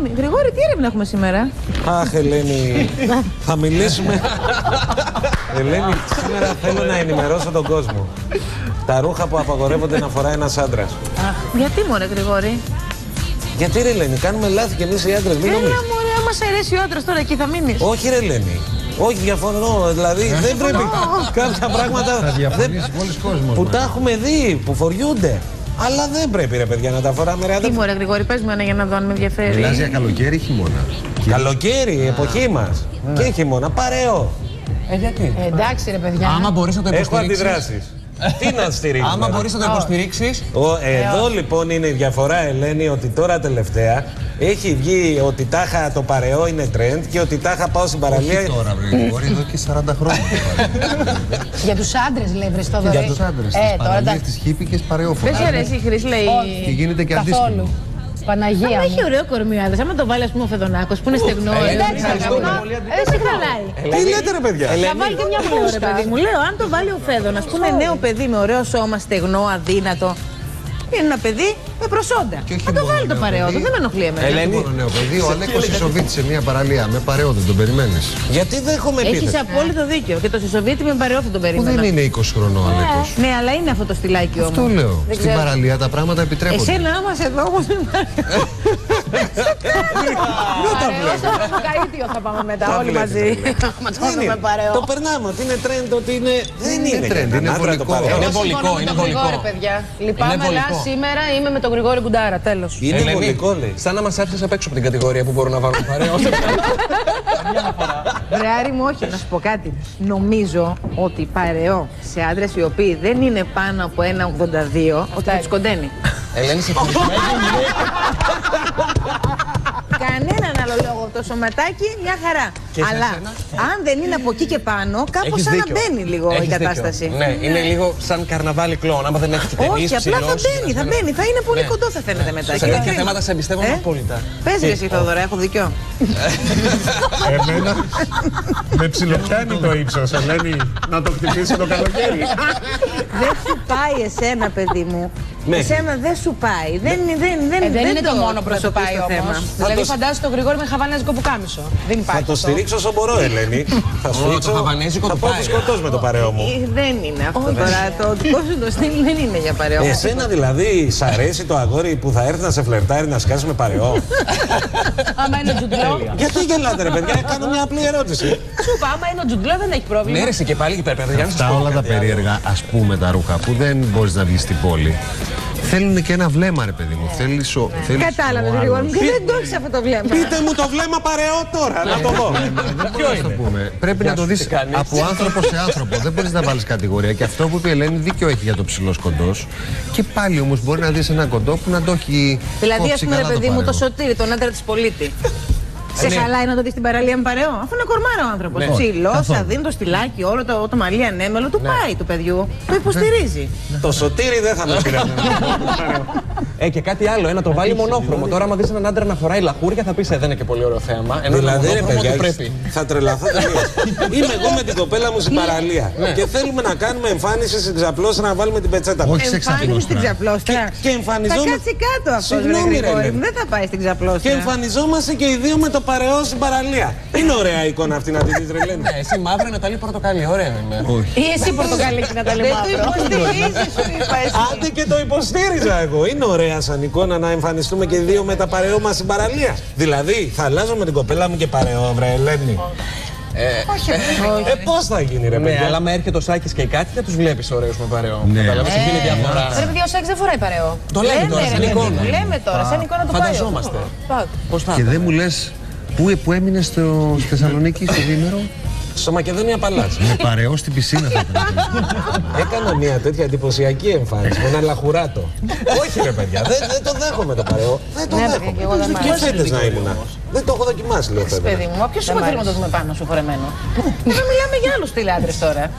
συγγνώμη. Γρηγόρη, τι έρευνα έχουμε σήμερα; Αχ, Ελένη, θα μιλήσουμε. Ελένη, σήμερα θέλω να ενημερώσω τον κόσμο. Τα ρούχα που απαγορεύονται να φοράει ένας άντρας. Γιατί μωρέ, Γρηγόρη; Γιατί ρε Ελένη, κάνουμε λάθη κι εμείς οι άντρες, μην Έλα, νομίζεις. μωρέ, άμα σε αρέσει ο άντρας τώρα εκεί θα μείνεις. Όχι, ρε Ελένη. Όχι, διαφωνώ. Δηλαδή δεν πρέπει κάποια πράγματα Θα δεν- διαφωνήσει πολλοί κόσμος. που μα. τα έχουμε δει, που φοριούνται. Αλλά δεν πρέπει ρε παιδιά να τα φοράμε ρε Τι αδερφέ. μωρέ, Γρηγόρη, πες μου ένα για να δω αν με ενδιαφέρει. Μιλάς για καλοκαίρι ή χειμώνα; Καλοκαίρι, η εποχή μας. Και χειμώνα, παρέο. Ε, γιατί; Ε, εντάξει, ρε παιδιά. Άμα μπορείς να το Έχω υποστηρίξεις. Αντιδράσει. Τι να στηρίξουμε; Άμα μπορείς να το υποστηρίξεις. Ο- εδώ λοιπόν είναι η διαφορά, Ελένη, ότι τώρα τελευταία έχει βγει ότι τάχα το παρεό είναι trend και ότι τάχα πάω στην παραλία. Όχι τώρα, βρε Γρηγόρη, εδώ και 40 χρόνια. Για τους άντρες, λέει Χριστόδωρη. Για τους άντρες, Ε, τις τώρα παραλίες, εντάξει. τις χίπικες Δεν παρεόφωνες. σε αρέσει η Χρυσή, λέει. Και γίνεται και Καθόλου. αντίστοιχο. Παναγία. Αν έχει ωραίο κορμί ο άντρα, άμα το βάλει, ας πούμε, ο Φεδονάκο που είναι στεγνός. Εντάξει, δεν σε χαλάει. Τι λέτε ρε παιδιά; Να βάλει και μια φούσκα. παιδί μου. Λέω, αν το βάλει ο Φέδων, α πούμε, νέο παιδί με ωραίο σώμα, στεγνό, αδύνατο. Είναι ένα παιδί με προσόντα. Και όχι Να το μόνο βάλει το νέο παρεό του, παιδί. δεν με ενοχλεί εμένα. Δεν είναι μόνο νέο παιδί, ο Αλέκος Ισοβίτης σε μια παραλία με παρεό, δεν τον περιμένεις; Γιατί δεν έχουμε Έχεις επίθεση. απόλυτο δίκιο. Και το Σισοβίτη με παρεό θα τον Που δεν περίμενα. είναι 20 χρονών ο Αλέκος. Ναι, αλλά είναι αυτό το στυλάκι όμως. Αυτό λέω. Στην παραλία τα πράγματα επιτρέπονται. Εσένα άμα σε δω όμως είναι Καΐτιο θα πάμε μετά Τα όλοι βλέπετε, μαζί. βλέπετε. Μας το Δεν δούμε είναι. παρεό. Το περνάμε ότι είναι trend, ότι είναι. Δεν είναι είναι. trend, για είναι έναν άντρα το βολικό. παρεό. Είναι Εγώ βολικό, συμφωνώ με είναι τον Γρηγόρη, βολικό. παιδιά. Λυπάμαι, Είναι αλλά βολικό. σήμερα είμαι με τον Γρηγόρη Κουντάρα. Τέλος. Είναι βολικό, λέει. Σαν να μας άφησε απ' έξω από την κατηγορία που μπορούν να βάλουν παρέα. Βρεάρι μου, όχι, να σου πω κάτι. Νομίζω ότι παρεό σε άντρες οι οποίοι δεν είναι πάνω από 1,82 ότι θα τους κοντένει. Ελένη, σε Κανέναν άλλο λόγο. Το σωματάκι μια χαρά. Και σε Αλλά εσένα; αν δεν είναι από εκεί και πάνω, κάπως Έχεις σαν να δίκιο. μπαίνει λίγο Έχεις η δίκιο. κατάσταση. Ναι, είναι λίγο σαν καρναβάλι κλόν. Άμα δεν έχεις ταινίες, Όχι, απλά θα ψηλός, μπαίνει, θα μπαίνει. Θα είναι πολύ Ναι. κοντό, θα φαίνεται μετά. Σε Και είναι τέτοια κρίμα. θέματα σε εμπιστεύομαι Ε; απόλυτα. Πες ρε εσύ Θοδωρά, έχω δίκιο. Εμένα με ψιλοπιάνει το ύψος, Ελένη, να το χτυπήσει το καλοκαίρι. δεν σου πάει εσένα, παιδί μου. Ναι. Εσένα δεν σου πάει. Δεν, δεν, δεν, Ε, δεν είναι το μόνο που δεν το προσωπείς πάει το θέμα. όμως. Δηλαδή, το- φαντάζεσαι τον Γρηγόρη με χαβανέζικο πουκάμισο. Δεν Θα υπάρχει. το αυτό. στηρίξω όσο μπορώ, Ελένη. Θα Ω, το στηρίξω. χαβανέζικο Θα του πάω πάει, τους σκοτώ με το παρέο μου. Ε, Δεν είναι αυτό τώρα. Το δικό σου το στυλ δεν είναι για παρεό. Εσένα δηλαδή, σ' αρέσει το αγόρι που θα έρθει να σε φλερτάρει να σκάσει με παρεό; Άμα είναι τζουτλό. Γιατί γελάτε, ρε παιδιά, κάνω μια απλή ερώτηση. Σου είπα, άμα είναι τζουτλό δεν έχει πρόβλημα. Ναι, ρε, εσύ και πάλι και πρέπει να Τα όλα τα περίεργα, ας πούμε τα ρούχα που δεν μπορείς να βγεις στην πόλη. Θέλουν και ένα βλέμμα, ρε παιδί μου. Θέλεις ο. θέλεις Κατάλαβε ο Γρηγόρη μου άλλος. και δεν το έχεις αυτό το βλέμμα. Πείτε μου το βλέμμα παρεό τώρα, να το δω. Ποιο είναι; Το πούμε. Πρέπει να το δεις κάνεις; από άνθρωπο σε άνθρωπο. Δεν μπορείς να βάλεις κατηγορία. Και αυτό που είπε η Ελένη δίκιο έχει για το ψηλό κοντό. Και πάλι όμως μπορεί να δεις ένα κοντό που να το έχει. Δηλαδή, ας κόψει πούμε, ρε καλά το παιδί μου, το παρέο. σωτήρι, τον άντρα της πολίτη. Σε ναι. χαλάει να το δεις στην παραλία με παρεό. Αφού είναι κορμάρο ο άνθρωπος. Ναι. Ψηλό, Καθόλου. αδύνατο, το στυλάκι, όλο το, το μαλλί ανέμελο, του πάει του παιδιού. Το υποστηρίζει. Το σωτήρι δεν θα με πειράζει. Ε, και κάτι άλλο, ε, να το βάλει μονόχρωμο. Τώρα, άμα δεις έναν άντρα να φοράει λαχούρια, θα πεις Ε, δεν είναι και πολύ ωραίο θέαμα. Ενώ Δηλαδή, ρε μονόχρωμο παιδιά, του πρέπει. θα τρελαθώ τελείως. Είμαι εγώ με την κοπέλα μου στην παραλία και θέλουμε να κάνουμε εμφάνιση στην ξαπλώστρα να βάλουμε την πετσέτα μας. Όχι σε Εμφάνιση στην ξαπλώστρα. ξαπλώστρα. Και- και εμφανιζόμαστε- Θα κάτσει κάτω αυτό. Συγγνώμη, ρε, Γρηγόρη Ελένη. μου, Δεν θα πάει στην Και ξαπλώστρα. εμφανιζόμαστε και οι δύο με το παρεό στην παραλία. Είναι ωραία εικόνα αυτή να τη δεις, ρε Ελένη. Ναι, εσύ μαύρο, Ναταλή πορτοκαλί, ωραία είναι. Όχι. Ή εσύ πορτοκαλί την Ναταλή Δεν το Μαύρο. υποστηρίζει, σου είπα εσύ. Άντε και το υποστήριζα εγώ. Είναι ωραία σαν εικόνα να εμφανιστούμε και οι δύο με τα παρεό μας στην παραλία. Δηλαδή, θα αλλάζω με την κοπέλα μου και παρεό, βρε Ελένη. Ε, πώς θα γίνει, ρε Ναι, παιδιά; αλλά με έρχεται ο Σάκης και η Κάτια, τους βλέπεις ωραίους με παρεό. Ναι. Κατάλαβες, εκεί είναι η διαφορά. Ρε παιδιά, ο Σάξ δεν φοράει παρεό. Το λέμε τώρα, Λέμε, σαν ρε, παιδί εικόνα. μου, Λέμε τώρα, σαν εικόνα το πάει. Φανταζόμαστε. Πάω. Πώς θα. Και δεν μου λες πού, που έμεινες στο, στη Θεσσαλονίκη στο διήμερο. Στο Μακεδονία Παλάς. Με παρεό στην πισίνα θα ήταν. Έκανα μια τέτοια εντυπωσιακή εμφάνιση με ένα λαχουράτο. Όχι ρε παιδιά, δεν, δεν το δέχομαι το παρεό. Δεν το Ναι, παιδιά, δέχομαι. και εγώ δεν μ' Και αρέσει. φέτες να ήμουνα. Δεν το έχω δοκιμάσει, λέω φέτος. Παιδί μου, μα ποιο σου θέλει να το δούμε πάνω σου φορεμένο. Δεν μιλάμε για άλλους στυλ τώρα.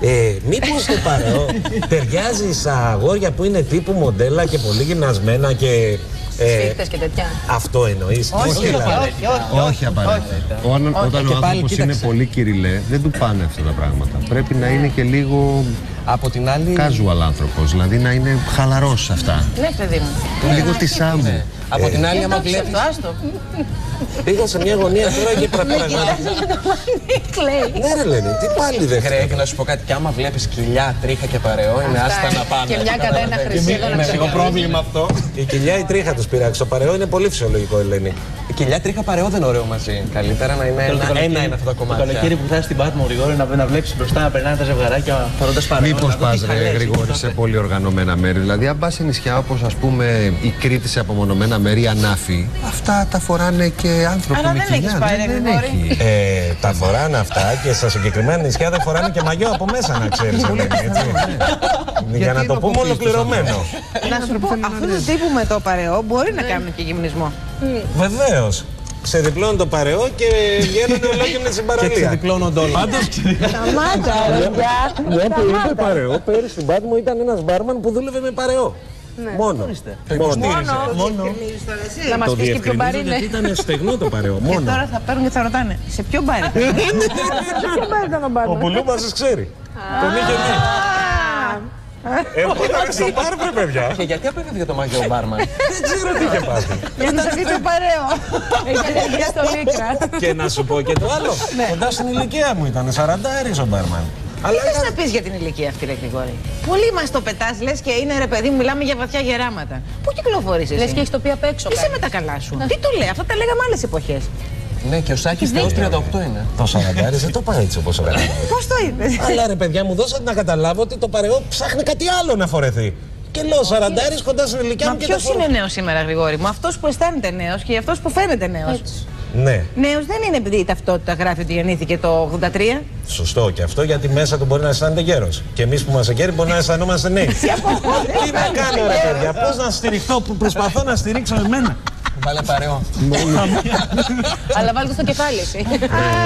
Ε, μήπως το παρεό ταιριάζει στα αγόρια που είναι τύπου μοντέλα και πολύ γυμνασμένα και... Ε, Σφίχτες και τέτοια. αυτό εννοείς. Όχι, δηλαδή. όχι, όχι. Όχι απαραίτητα. Όταν, όταν Και ο πάλι άνθρωπο είναι κοίταξε. πολύ κυριλέ, δεν του πάνε αυτά τα πράγματα. Πρέπει να είναι και λίγο Από την άλλη. casual άνθρωπος. Δηλαδή να είναι χαλαρός σε αυτά. Ναι, παιδί μου. Λίγο τη άμμου. Από την άλλη, άμα Εντάξει, βλέπει. το άστο. Πήγα σε μια γωνία τώρα και πραγματικά. Κλαίεις. Ναι, ρε λένε, τι πάλι δεν Χρέη, χρειάζεται. και να σου πω κάτι, και άμα βλέπεις κοιλιά, τρίχα και παρεό, είναι Αυτά άστα είναι. να πάμε. Και μια κατένα χρυσή εδώ να Είναι λίγο ξεπεράσει. πρόβλημα αυτό. Η κοιλιά η τρίχα τους πειράξει. Το παρεό είναι πολύ φυσιολογικό, Ελένη. Η κοιλιά τρίχα παρεό δεν είναι ωραίο μαζί. Καλύτερα να είναι Θέλω το ένα, καλοκαίρι- ένα είναι αυτά τα Το κομμάτια. καλοκαίρι που θα είσαι στην Πάτμο Γρηγόρη να, να βλέπει μπροστά να περνάνε τα ζευγαράκια φορώντα παρέα. Μήπως πας, ρε Γρηγόρη, σε πολύ οργανωμένα μέρη. Δηλαδή, αν πας σε νησιά όπως ας πούμε η Κρήτη σε απομονωμένα μέρη, η Ανάφη, αυτά τα φοράνε και άνθρωποι Αλλά με δεν κοιλιά. έχεις πάει, ρε δεν Γρηγόρη. έχει. Ε, τα φοράνε αυτά και στα συγκεκριμένα νησιά δεν φοράνε και μαγιό από μέσα, να ξέρεις. Για να το είναι πούμε απόφυγη ολοκληρωμένο. Να σου πω, αυτού του τύπου με το παρεό μπορεί να κάνουν και γυμνισμό. Βεβαίως. Σε διπλώνουν το παρεό και βγαίνουν ολόκληρη στην Και παραλία. ξεδιπλώνονται όλα. Σταμάτα, ρε, Μια που είπε παρεό, πέρυσι στην Πάτμο ήταν ένας μπάρμαν που δούλευε με παρεό. Μόνο. Μόνο. Μόνος. Να μας Το πεις και ποιο μπαρ διευκρινίζω είναι. γιατί ήταν στεγνό το παρεό. Και Μόνο. τώρα θα παίρνουν και θα ρωτάνε σε ποιο μπαρ ήταν; Σε ποιο μπαρ ήταν ο μπαρ. Ο Πουλούπας ξέρει. Τον είχε δει. Εγώ ήταν στο μπαρ, βρε παιδιά. Και γιατί απέφευγε το μαγιό μπάρμαν. Δεν ξέρω τι είχε πάθει. Για να δει το παρέο. Έχει αλλεργία στο λίκρα. Και να σου πω και το άλλο. Κοντά στην ηλικία μου ήταν 40 αέρις ο μπάρμαν. Αλλά Τι θες να πεις για την ηλικία αυτή, ρε Γρηγόρη. Πολύ μας το πετάς, λες και είναι ρε παιδί μου, μιλάμε για βαθιά γεράματα. Πού κυκλοφορείς εσύ; Λες και έχεις το πει απ' έξω. Είσαι κάτι. με τα καλά σου. Τι το λέει, αυτά τα λέγαμε άλλες εποχές. Ναι, και ο Σάκης Θεός 38 είναι. το 40 αέρις δεν το πάει έτσι όπως έκανε. Πώς το είπες; Αλλά ρε παιδιά μου δώσατε να καταλάβω ότι το παρεό ψάχνει κάτι άλλο να φορεθεί. Και λέω 40 αέρις κοντάς στην ηλικία Μα μου και ποιος τα φορώ. είναι νέος σήμερα, Γρηγόρη μου, αυτός που αισθάνεται νέος και αυτός που φαίνεται νέος. Ναι, Νέος δεν είναι επειδή η ταυτότητα γράφει ότι γεννήθηκε το 83. σωστό και αυτό γιατί μέσα του μπορεί να αισθάνεται γέρος. Και εμείς που είμαστε γέροι μπορεί να αισθανόμαστε νέοι. Τι να κάνω ρε παιδιά, πώς να στηριχτώ που προσπαθώ να στηρίξω εμένα. Βάλε παρεό. Αλλά βάλτε στο κεφάλι εσύ.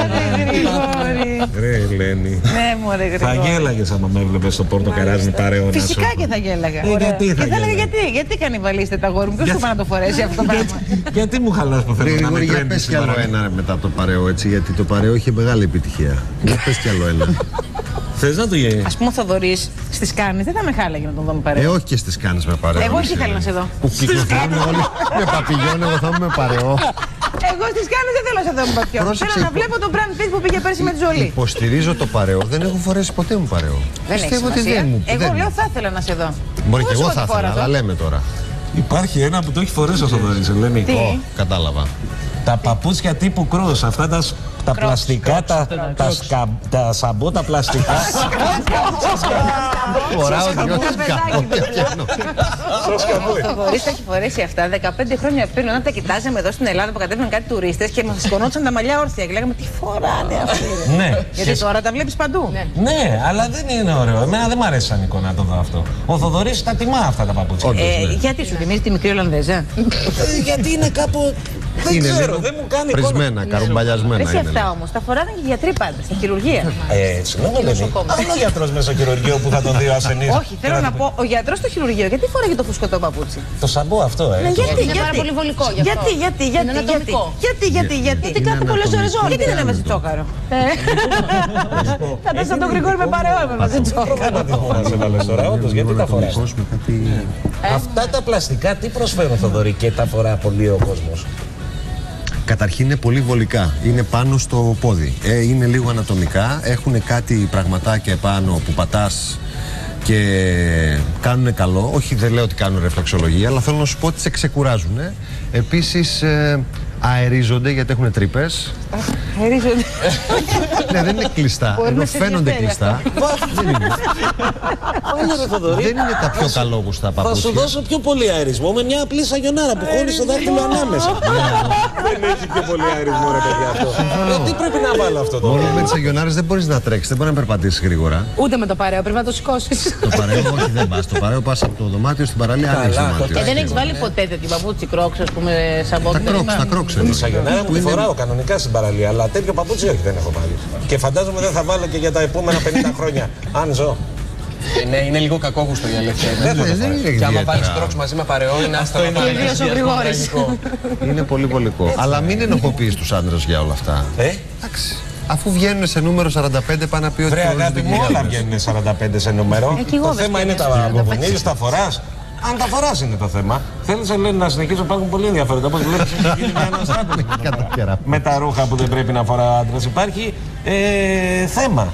Άρε Γρηγόρη. Ρε Ελένη. Ναι, μου ρε Θα Γρηγόρη. γέλαγες άμα με έβλεπες στο πόρτο καράζ με παρεό να Φυσικά σου- και θα γέλαγα. Ε, γιατί θα και θα έλεγα γέλαγα; γιατί, γιατί κανιβαλίστε τα γόρι μου, ποιος θα πάει να το φορέσει αυτό το πράγμα; Γιατί μου χαλάς που Ρε θέλω να Γρηγόρη, με για τρέμει πες κι άλλο ένα ρε, μετά από το παρεό, έτσι, γιατί το παρεό είχε μεγάλη επιτυχία. Για πες κι άλλο ένα. Θες να το γέλει. Α πούμε ο Θοδωρής στις Κάνες δεν θα με χάλαγε να τον δω με Ε, παρέα. όχι και στις κάνεις με παρεό. Εγώ ρε, εκεί ήθελα να σε δω. Που κυκλοφορούν όλοι με παπηγιόν, εγώ θα είμαι με παρεό. Εγώ στις Κάνες δεν θέλω να σε δω με παπιό. Πρόσεξε, Θέλω να υπο- βλέπω τον Brand Pitt που πήγε πέρσι με τη Ζολή. Υποστηρίζω το παρεό, δεν έχω φορέσει ποτέ μου παρεό. Δεν έχει Πιστεύω ότι σημασία. δεν μου. Εγώ δεν- λέω θα ήθελα να σε δω. Μπορεί και Πόσο εγώ τη θα ήθελα, φόραζα; αλλά λέμε τώρα. Υπάρχει ένα που το έχει φορέσει ο Θοδωρής, Ελένη. Τι; Ω, κατάλαβα. Τα παπούτσια τύπου κρός, αυτά τα, σ- τα πλαστικά, τα, τα, σκα, τα σαμπό, τα πλαστικά. Φοράω δυο παιδάκι. σκαπάκια πιάνω. Ο Θοδωρής τα έχει φορέσει αυτά 15 χρόνια πριν όταν τα κοιτάζαμε εδώ στην Ελλάδα που κατέβαιναν κάτι τουρίστες και μας σκονόντουσαν τα μαλλιά όρθια και λέγαμε τι φοράνε αυτοί. ρε». ναι. Γιατί τώρα τα βλέπεις παντού. Ναι, αλλά δεν είναι ωραίο. Εμένα δεν μου αρέσει σαν εικόνα να το δω αυτό. Ο Θοδωρής τα τιμά αυτά τα παπούτσια. Όντως, Ε, ναι. γιατί σου θυμίζει τη μικρή Ολλανδέζα; Ε, γιατί είναι κάπου. Δεν Είναι ξέρω, λίγο δεν μου κάνει εικόνα. Πρισμένα, καρουμπαλιασμένα Εσύ είναι. αυτά όμως τα φοράνε και οι γιατροί πάντα στη χειρουργία. Ε, συγγνώμη, Ελένη. Άλλο γιατρός μέσα στο χειρουργείο που θα τον δει ο ασθενής. Όχι, θέλω να πω, ο γιατρός στο χειρουργείο γιατί φοράγε το φουσκωτό παπούτσι; Το σαμπό αυτό, ε. Ναι, γιατί, είναι γιατί; πάρα πολύ βολικό γι' αυτό. Γιατί, γιατί, γιατί, Είναι γιατί, ανατομικό. γιατί, γιατί, γιατί; Είναι κάθεται πολλές ώρες ανατομικό. Γιατί δεν έβαζε τσόκαρο; Θα σαν τον Γρηγόρη με παρεό έβαζε τσόκαρο. Προβληματισμό μα έβαλε τώρα, όντω, γιατί τα φοράς; Ατομικός με κάτι... Αυτά τα πλαστικά τι προσφέρουν, Θοδωρή, και τα φορά πολύ ο κόσμος; Καταρχήν είναι πολύ βολικά. Είναι πάνω στο πόδι. Ε, είναι λίγο ανατομικά. Έχουν κάτι πραγματάκια επάνω που πατάς και κάνουν καλό. Όχι, δεν λέω ότι κάνουν ρεφλεξολογία, αλλά θέλω να σου πω ότι σε ξεκουράζουν. Επίσης ε, αερίζονται γιατί έχουν τρύπες. Χαιρίζονται. ναι, δεν είναι κλειστά. Μπορεί ενώ να σε φαίνονται ενδιαφέρει κλειστά. δεν, είναι, Έλα ρε Θοδωρή. δεν είναι τα πιο καλόγουστα Θα σου παπούτσια. δώσω πιο πολύ αερισμό με μια απλή σαγιονάρα που χώνεις το δάχτυλο ανάμεσα. Δεν έχει πιο πολύ αερισμό, ρε παιδιά αυτό. Γιατί πρέπει να βάλω αυτό το Μόνο με τις αγιονάρε δεν μπορείς να τρέξεις, δεν μπορεί να περπατήσεις γρήγορα. Ούτε με το παρέο, πρέπει να το σηκώσεις. το παρέο, όχι, δεν πας. Το παρέο πας από το δωμάτιο στην παραλία, αν έχει Καλά, δωμάτιο. Και δεν έχεις βάλει ποτέ τέτοιο παπούτσι κρόξ, ας πούμε, σαν Τα μπόκι. κρόξ, τα κρόξ Τη εννοώ. σαγιονάρα μου τη φοράω κανονικά στην παραλία, αλλά τέτοιο παπούτσι όχι δεν έχω βάλει. Και φαντάζομαι δεν θα βάλω και για τα επόμενα 50 χρόνια, αν ζω. Ε, Ναι, είναι λίγο κακόγουστο η αλήθεια. είναι. Δεν θα το δεν φορέσω. είναι Και άμα ιδιαίτερα. βάλει κρόξ μαζί με παρεό, είναι άστα να πάρει. Ιδίως ο Γρηγόρης. Είναι πολύ βολικό. Αλλά μην ενοχοποιείς τους άντρε για όλα αυτά. Ε, Εντάξει. Αφού βγαίνουν σε νούμερο 45, πάνε να πει ότι. Βρε θεωρούν αγάπη την μου, κυρία όλα μας. βγαίνουν 45 σε νούμερο. Ε, κι εγώ το δεν θέμα είναι σκέφτομαι τα 45. αποφωνίζει, τα φοράς. Αν τα φοράς είναι το θέμα. Θέλεις, Ελένη, να συνεχίσω. Υπάρχουν πολύ ενδιαφέροντα. Όπως βλέπεις, έχει γίνει μια αναστάτωση. Κατά κέρα. με τα ρούχα που δεν πρέπει να φορά ο άντρας. Υπάρχει ε, θέμα.